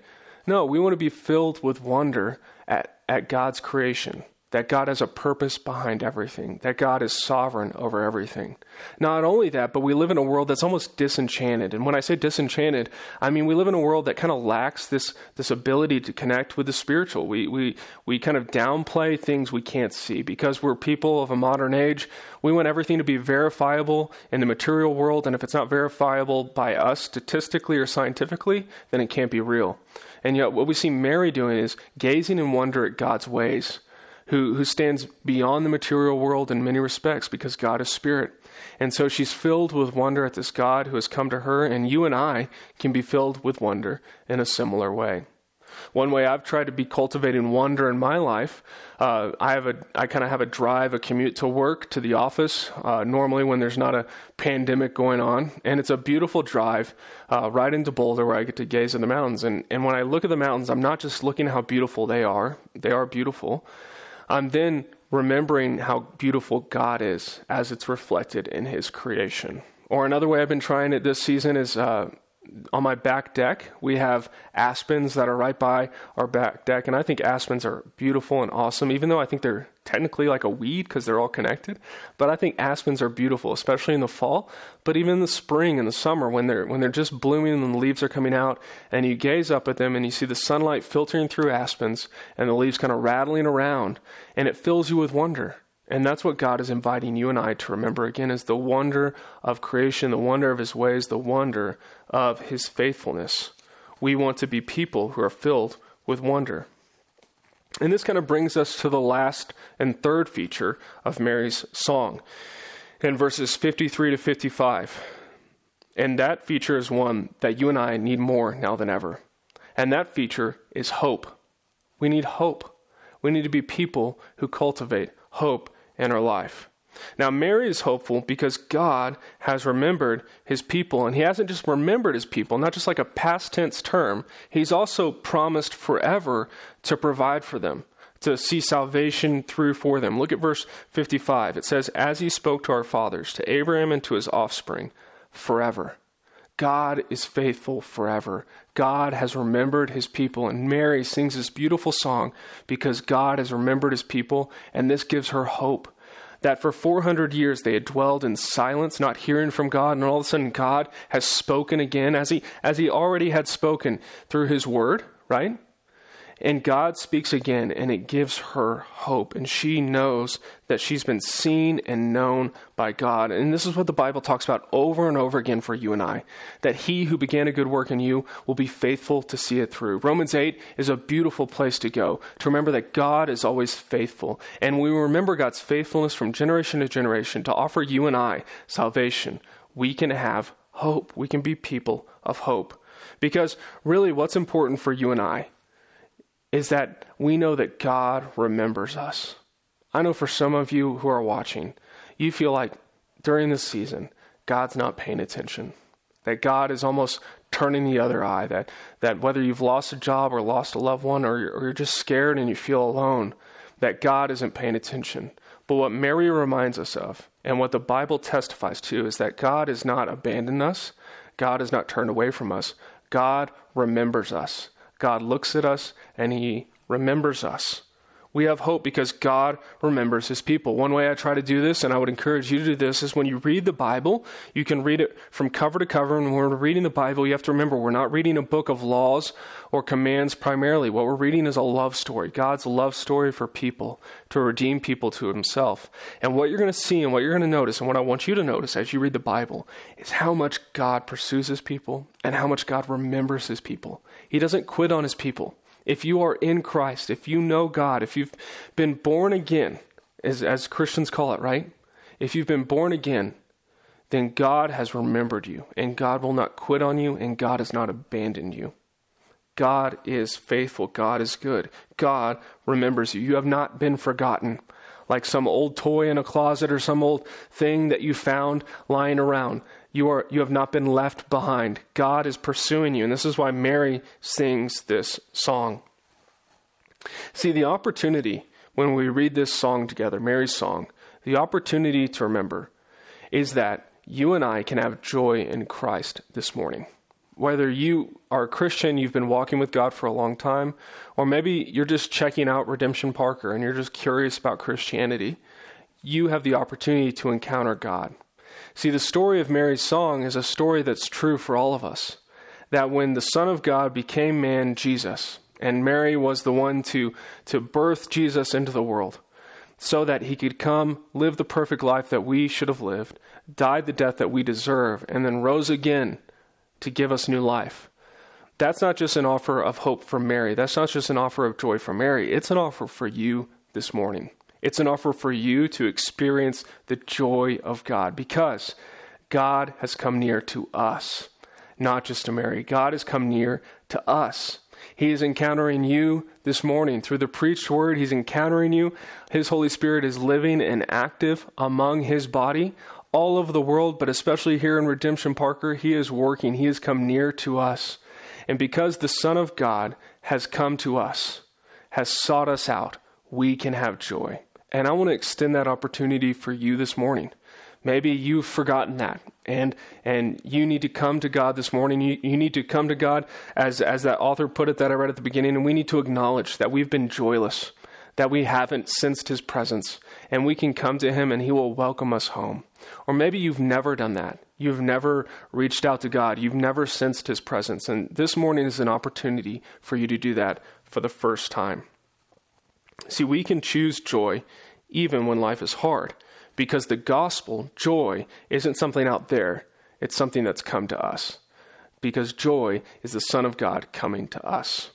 No, we want to be filled with wonder at, at God's creation that God has a purpose behind everything, that God is sovereign over everything. Not only that, but we live in a world that's almost disenchanted. And when I say disenchanted, I mean we live in a world that kind of lacks this, this ability to connect with the spiritual. We, we, we kind of downplay things we can't see because we're people of a modern age. We want everything to be verifiable in the material world, and if it's not verifiable by us statistically or scientifically, then it can't be real. And yet, what we see Mary doing is gazing in wonder at God's ways who, who stands beyond the material world in many respects because God is spirit. And so she's filled with wonder at this God who has come to her, and you and I can be filled with wonder in a similar way. One way I've tried to be cultivating wonder in my life, uh, I have a, I kind of have a drive, a commute to work, to the office. Uh, normally, when there's not a pandemic going on, and it's a beautiful drive uh, right into Boulder, where I get to gaze at the mountains. And and when I look at the mountains, I'm not just looking at how beautiful they are; they are beautiful. I'm then remembering how beautiful God is as it's reflected in His creation. Or another way I've been trying it this season is uh, on my back deck, we have aspens that are right by our back deck. And I think aspens are beautiful and awesome, even though I think they're technically like a weed because they're all connected. But I think aspens are beautiful, especially in the fall. But even in the spring and the summer, when they're when they're just blooming and the leaves are coming out, and you gaze up at them and you see the sunlight filtering through aspens and the leaves kind of rattling around, and it fills you with wonder. And that's what God is inviting you and I to remember again is the wonder of creation, the wonder of his ways, the wonder of his faithfulness. We want to be people who are filled with wonder. And this kind of brings us to the last and third feature of Mary's song in verses 53 to 55. And that feature is one that you and I need more now than ever. And that feature is hope. We need hope. We need to be people who cultivate hope in our life. Now, Mary is hopeful because God has remembered his people, and he hasn't just remembered his people, not just like a past tense term, he's also promised forever to provide for them, to see salvation through for them. Look at verse 55. It says, As he spoke to our fathers, to Abraham and to his offspring, forever. God is faithful forever. God has remembered his people. And Mary sings this beautiful song because God has remembered his people, and this gives her hope that for 400 years they had dwelled in silence, not hearing from God, and all of a sudden God has spoken again as he, as he already had spoken through his word, right? And God speaks again, and it gives her hope. And she knows that she's been seen and known by God. And this is what the Bible talks about over and over again for you and I that he who began a good work in you will be faithful to see it through. Romans 8 is a beautiful place to go, to remember that God is always faithful. And we remember God's faithfulness from generation to generation to offer you and I salvation. We can have hope. We can be people of hope. Because really, what's important for you and I is that we know that God remembers us. I know for some of you who are watching, you feel like during this season, God's not paying attention. That God is almost turning the other eye. That, that whether you've lost a job or lost a loved one or, or you're just scared and you feel alone, that God isn't paying attention. But what Mary reminds us of, and what the Bible testifies to, is that God has not abandoned us, God has not turned away from us. God remembers us. God looks at us and he remembers us. We have hope because God remembers his people. One way I try to do this, and I would encourage you to do this, is when you read the Bible, you can read it from cover to cover. And when we're reading the Bible, you have to remember we're not reading a book of laws or commands primarily. What we're reading is a love story, God's love story for people, to redeem people to himself. And what you're going to see and what you're going to notice, and what I want you to notice as you read the Bible, is how much God pursues his people and how much God remembers his people. He doesn't quit on his people. If you are in Christ, if you know God, if you've been born again, as, as Christians call it, right? If you've been born again, then God has remembered you, and God will not quit on you, and God has not abandoned you. God is faithful. God is good. God remembers you. You have not been forgotten like some old toy in a closet or some old thing that you found lying around. You, are, you have not been left behind. God is pursuing you. And this is why Mary sings this song. See, the opportunity when we read this song together, Mary's song, the opportunity to remember is that you and I can have joy in Christ this morning. Whether you are a Christian, you've been walking with God for a long time, or maybe you're just checking out Redemption Parker and you're just curious about Christianity, you have the opportunity to encounter God. See, the story of Mary's song is a story that's true for all of us. That when the Son of God became man, Jesus, and Mary was the one to, to birth Jesus into the world, so that he could come, live the perfect life that we should have lived, died the death that we deserve, and then rose again to give us new life. That's not just an offer of hope for Mary. That's not just an offer of joy for Mary. It's an offer for you this morning. It's an offer for you to experience the joy of God because God has come near to us, not just to Mary. God has come near to us. He is encountering you this morning through the preached word. He's encountering you. His Holy Spirit is living and active among His body all over the world, but especially here in Redemption Parker. He is working. He has come near to us. And because the Son of God has come to us, has sought us out, we can have joy. And I want to extend that opportunity for you this morning. Maybe you've forgotten that and and you need to come to God this morning. You, you need to come to God as as that author put it that I read at the beginning, and we need to acknowledge that we've been joyless, that we haven't sensed his presence, and we can come to him and he will welcome us home. Or maybe you've never done that. You've never reached out to God. You've never sensed his presence. And this morning is an opportunity for you to do that for the first time. See, we can choose joy even when life is hard. Because the gospel, joy, isn't something out there, it's something that's come to us. Because joy is the Son of God coming to us.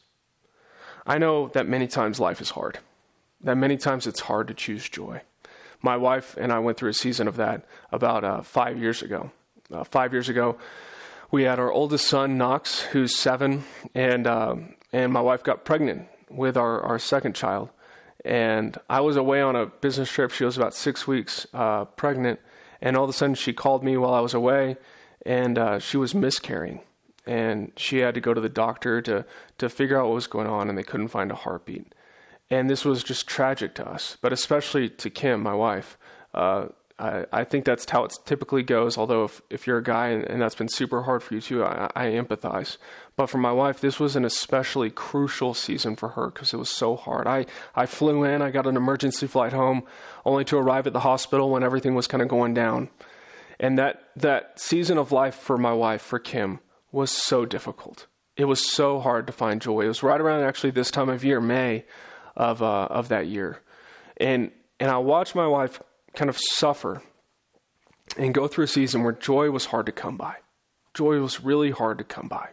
I know that many times life is hard, that many times it's hard to choose joy. My wife and I went through a season of that about uh, five years ago. Uh, five years ago, we had our oldest son Knox, who's seven, and um, and my wife got pregnant with our our second child, and I was away on a business trip. She was about six weeks uh, pregnant, and all of a sudden she called me while I was away, and uh, she was miscarrying, and she had to go to the doctor to to figure out what was going on, and they couldn't find a heartbeat, and this was just tragic to us, but especially to Kim, my wife. Uh, I, I think that's how it typically goes. Although if, if you're a guy and, and that's been super hard for you too, I, I empathize. But for my wife, this was an especially crucial season for her because it was so hard. I, I flew in, I got an emergency flight home, only to arrive at the hospital when everything was kind of going down. And that, that season of life for my wife, for Kim, was so difficult. It was so hard to find joy. It was right around actually this time of year, May of, uh, of that year. And, and I watched my wife kind of suffer and go through a season where joy was hard to come by. Joy was really hard to come by.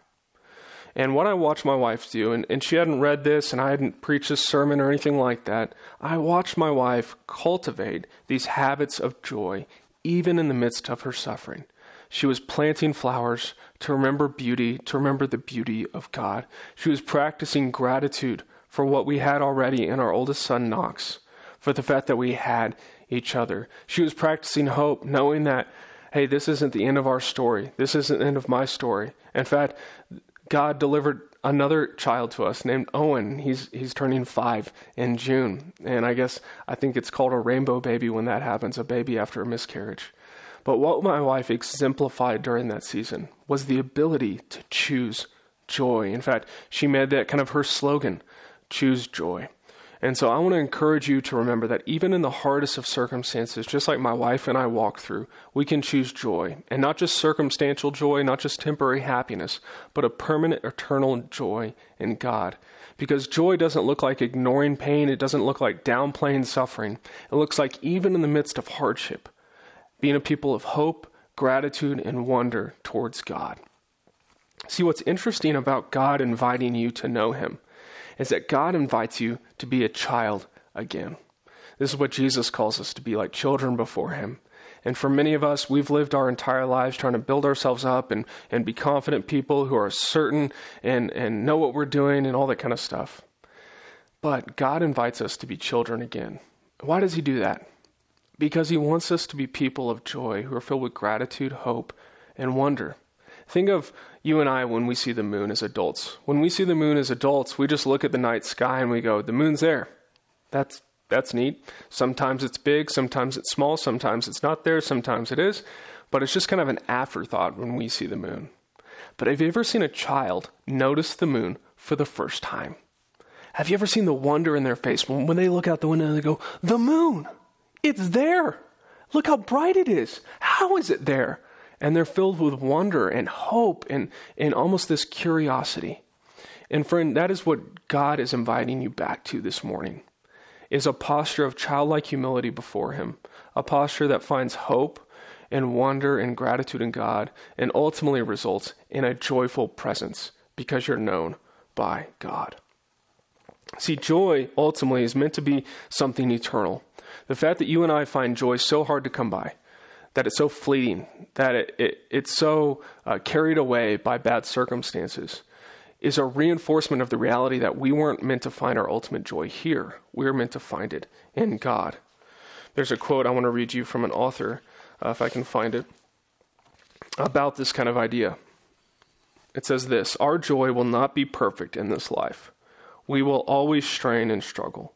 And what I watched my wife do, and, and she hadn't read this and I hadn't preached a sermon or anything like that, I watched my wife cultivate these habits of joy even in the midst of her suffering. She was planting flowers to remember beauty, to remember the beauty of God. She was practicing gratitude for what we had already in our oldest son, Knox, for the fact that we had each other. She was practicing hope, knowing that, hey, this isn't the end of our story. This isn't the end of my story. In fact, God delivered another child to us named Owen. He's he's turning five in June, and I guess I think it's called a rainbow baby when that happens, a baby after a miscarriage. But what my wife exemplified during that season was the ability to choose joy. In fact, she made that kind of her slogan: "Choose joy." And so I want to encourage you to remember that even in the hardest of circumstances, just like my wife and I walk through, we can choose joy. And not just circumstantial joy, not just temporary happiness, but a permanent, eternal joy in God. Because joy doesn't look like ignoring pain, it doesn't look like downplaying suffering. It looks like even in the midst of hardship, being a people of hope, gratitude, and wonder towards God. See, what's interesting about God inviting you to know Him is that God invites you to be a child again. This is what Jesus calls us to be like children before Him. And for many of us, we've lived our entire lives trying to build ourselves up and, and be confident people who are certain and, and know what we're doing and all that kind of stuff. But God invites us to be children again. Why does He do that? Because He wants us to be people of joy who are filled with gratitude, hope, and wonder. Think of you and I when we see the moon as adults. When we see the moon as adults, we just look at the night sky and we go, the moon's there. That's that's neat. Sometimes it's big, sometimes it's small, sometimes it's not there, sometimes it is, but it's just kind of an afterthought when we see the moon. But have you ever seen a child notice the moon for the first time? Have you ever seen the wonder in their face when, when they look out the window and they go, The moon! It's there! Look how bright it is! How is it there? And they're filled with wonder and hope and, and almost this curiosity. And friend, that is what God is inviting you back to this morning. Is a posture of childlike humility before him, a posture that finds hope and wonder and gratitude in God and ultimately results in a joyful presence because you're known by God. See, joy ultimately is meant to be something eternal. The fact that you and I find joy so hard to come by, that it's so fleeting, that it, it it's so uh, carried away by bad circumstances, is a reinforcement of the reality that we weren't meant to find our ultimate joy here. We were meant to find it in God. There's a quote I want to read you from an author, uh, if I can find it, about this kind of idea. It says this Our joy will not be perfect in this life. We will always strain and struggle.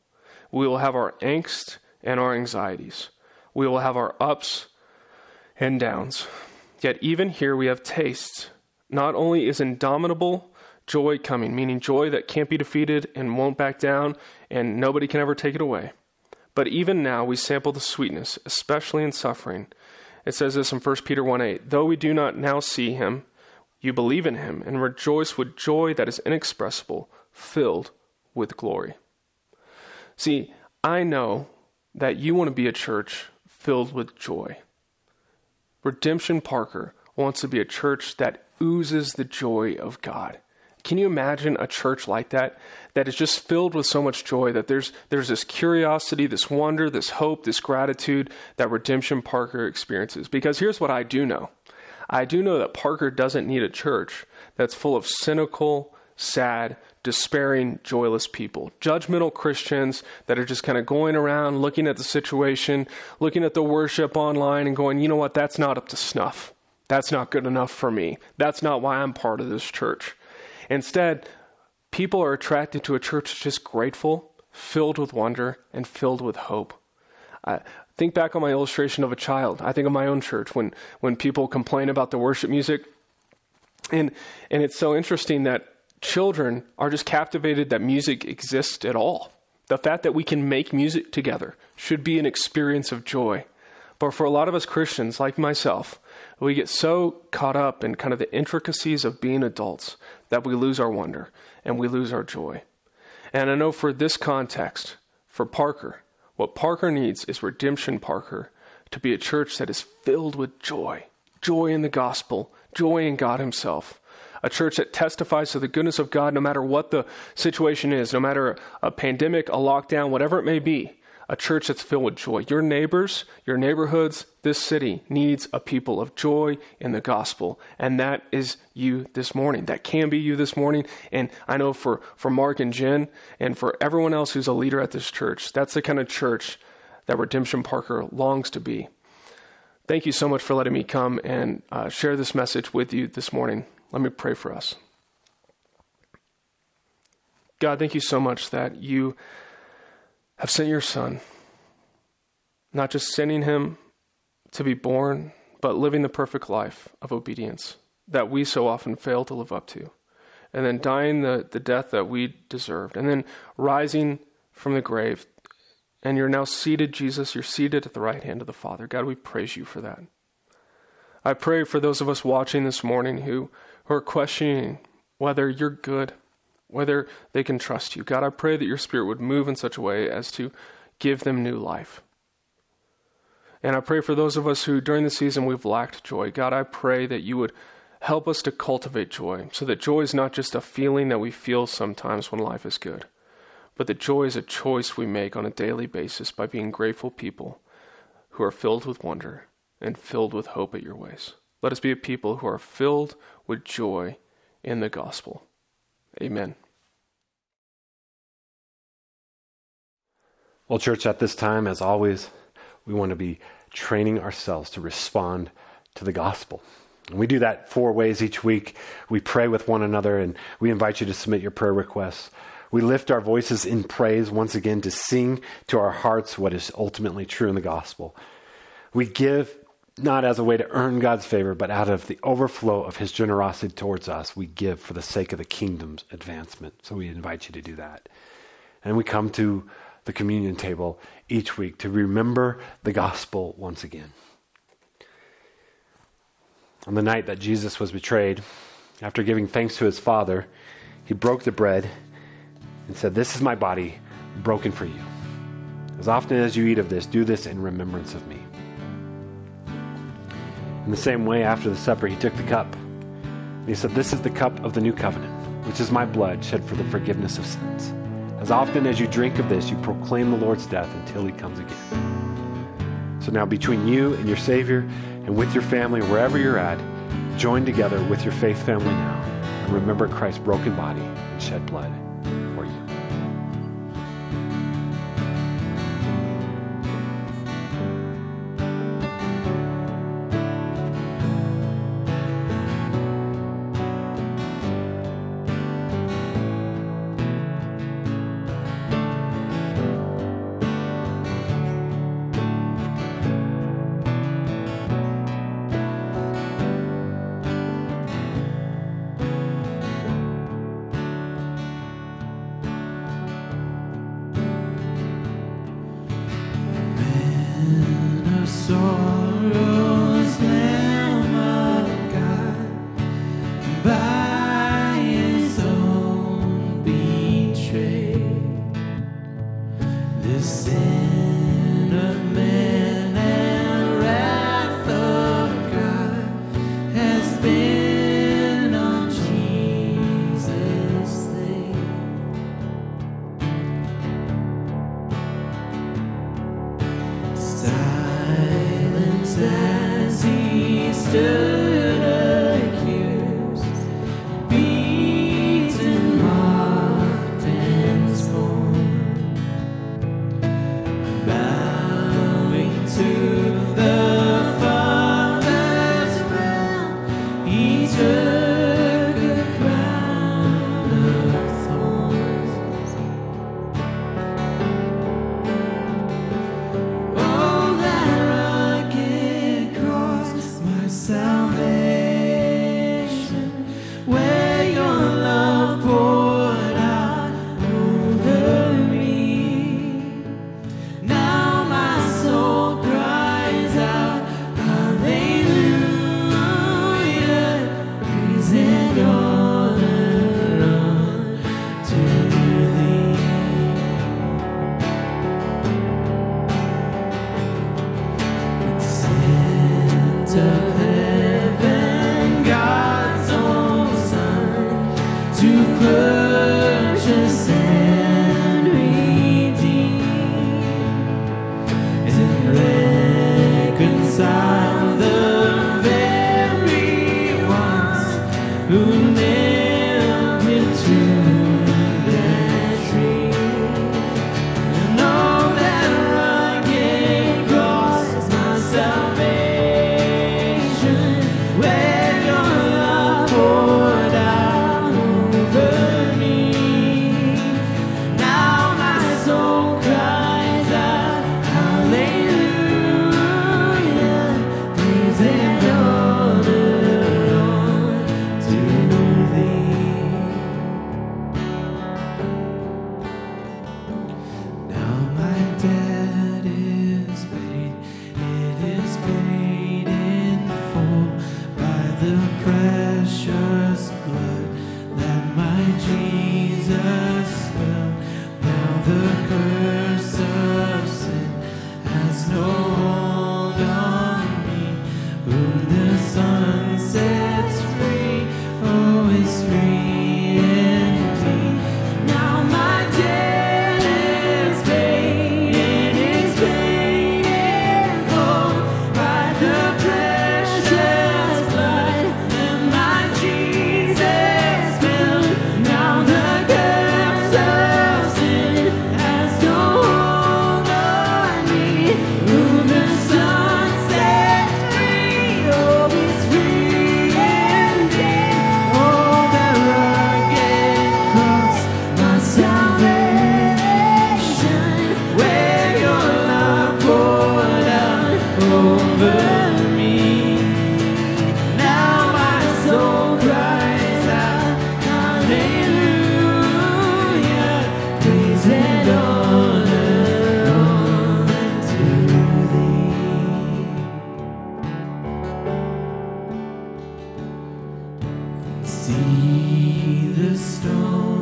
We will have our angst and our anxieties. We will have our ups and downs. Yet even here we have tastes. Not only is indomitable joy coming, meaning joy that can't be defeated and won't back down and nobody can ever take it away, but even now we sample the sweetness, especially in suffering. It says this in 1 Peter 1 8 Though we do not now see him, you believe in him and rejoice with joy that is inexpressible, filled with glory. See, I know that you want to be a church filled with joy. Redemption Parker wants to be a church that oozes the joy of God. Can you imagine a church like that that is just filled with so much joy that there's there's this curiosity, this wonder, this hope, this gratitude that Redemption Parker experiences? Because here's what I do know. I do know that Parker doesn't need a church that's full of cynical, sad, despairing, joyless people. Judgmental Christians that are just kind of going around looking at the situation, looking at the worship online, and going, you know what, that's not up to snuff. That's not good enough for me. That's not why I'm part of this church. Instead, people are attracted to a church that's just grateful, filled with wonder, and filled with hope. I think back on my illustration of a child. I think of my own church when, when people complain about the worship music. And, and it's so interesting that children are just captivated that music exists at all. The fact that we can make music together should be an experience of joy. But for a lot of us Christians, like myself, we get so caught up in kind of the intricacies of being adults that we lose our wonder and we lose our joy. And I know for this context, for Parker, what Parker needs is Redemption Parker to be a church that is filled with joy joy in the gospel, joy in God Himself. A church that testifies to the goodness of God no matter what the situation is, no matter a pandemic, a lockdown, whatever it may be a church that's filled with joy. Your neighbors, your neighborhoods, this city needs a people of joy in the gospel. And that is you this morning. That can be you this morning. And I know for, for Mark and Jen and for everyone else who's a leader at this church, that's the kind of church that Redemption Parker longs to be. Thank you so much for letting me come and uh, share this message with you this morning. Let me pray for us. God, thank you so much that you have sent your Son, not just sending him to be born, but living the perfect life of obedience that we so often fail to live up to, and then dying the, the death that we deserved, and then rising from the grave. And you're now seated, Jesus, you're seated at the right hand of the Father. God, we praise you for that. I pray for those of us watching this morning who, who are questioning whether you're good, whether they can trust you. God, I pray that your Spirit would move in such a way as to give them new life. And I pray for those of us who, during the season, we've lacked joy. God, I pray that you would help us to cultivate joy so that joy is not just a feeling that we feel sometimes when life is good, but that joy is a choice we make on a daily basis by being grateful people who are filled with wonder and filled with hope at your ways. Let us be a people who are filled with joy in the gospel. Amen. Well, church, at this time, as always, we want to be training ourselves to respond to the gospel. And we do that four ways each week. We pray with one another, and we invite you to submit your prayer requests. We lift our voices in praise once again to sing to our hearts what is ultimately true in the gospel. We give not as a way to earn God's favor, but out of the overflow of his generosity towards us, we give for the sake of the kingdom's advancement. So we invite you to do that. And we come to the communion table each week to remember the gospel once again. On the night that Jesus was betrayed, after giving thanks to his Father, he broke the bread and said, This is my body broken for you. As often as you eat of this, do this in remembrance of me. In the same way, after the supper, he took the cup. And he said, This is the cup of the new covenant, which is my blood shed for the forgiveness of sins. As often as you drink of this, you proclaim the Lord's death until he comes again. So now, between you and your Savior, and with your family, wherever you're at, join together with your faith family now and remember Christ's broken body and shed blood. See the stone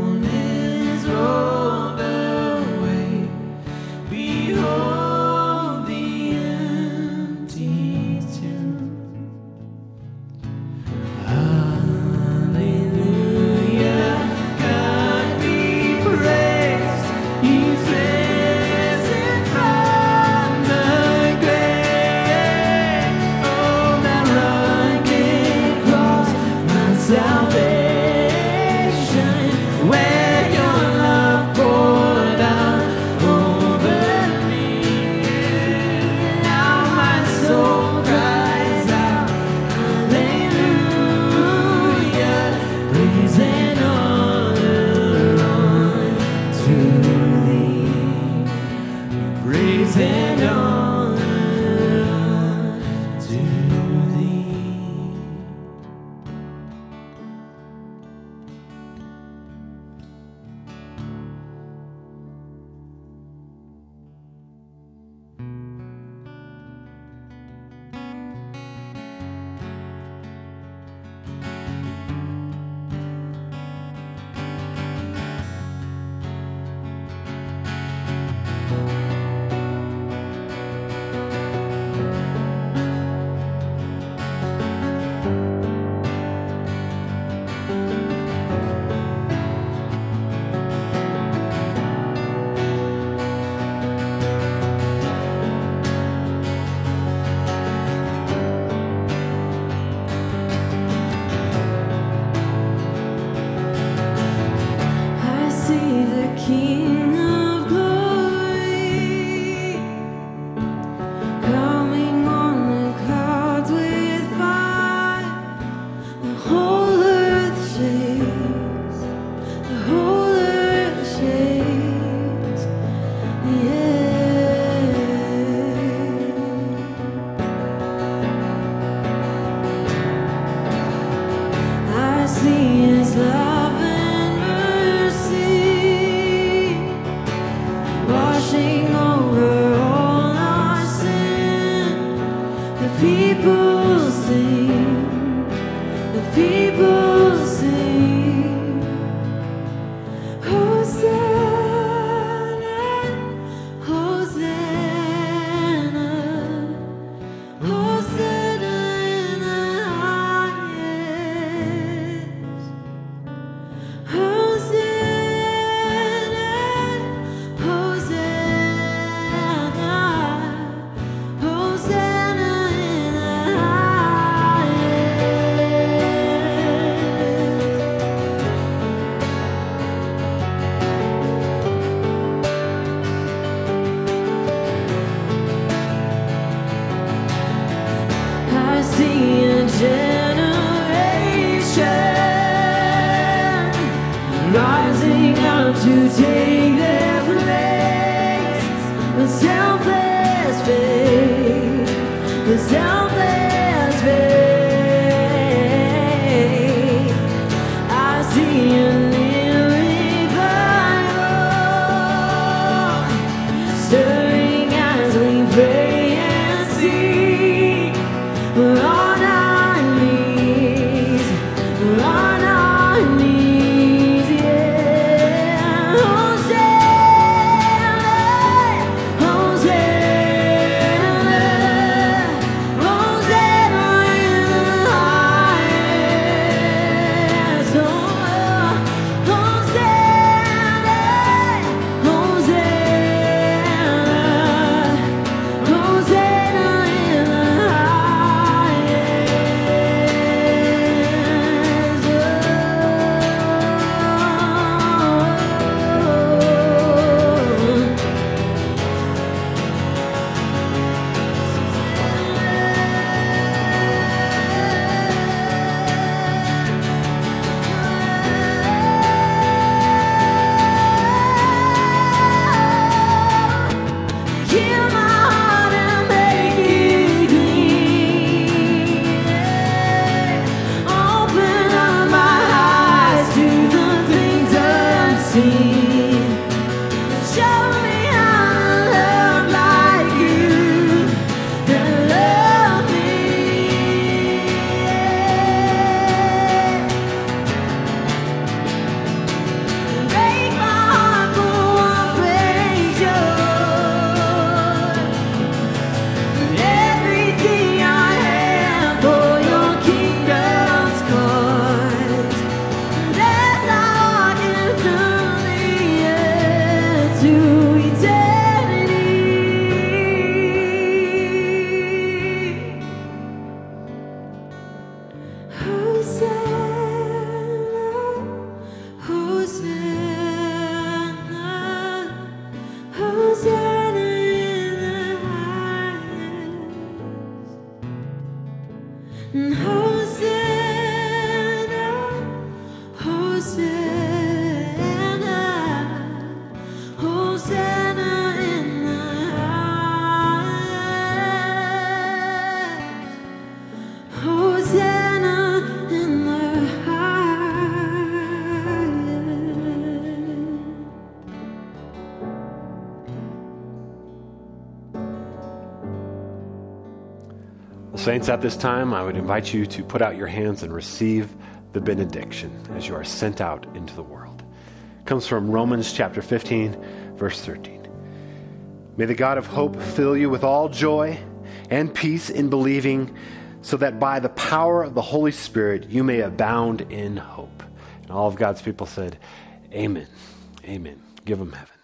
Saints, at this time, I would invite you to put out your hands and receive the benediction as you are sent out into the world. It comes from Romans chapter 15, verse 13. May the God of hope fill you with all joy and peace in believing, so that by the power of the Holy Spirit you may abound in hope. And all of God's people said, Amen. Amen. Give them heaven.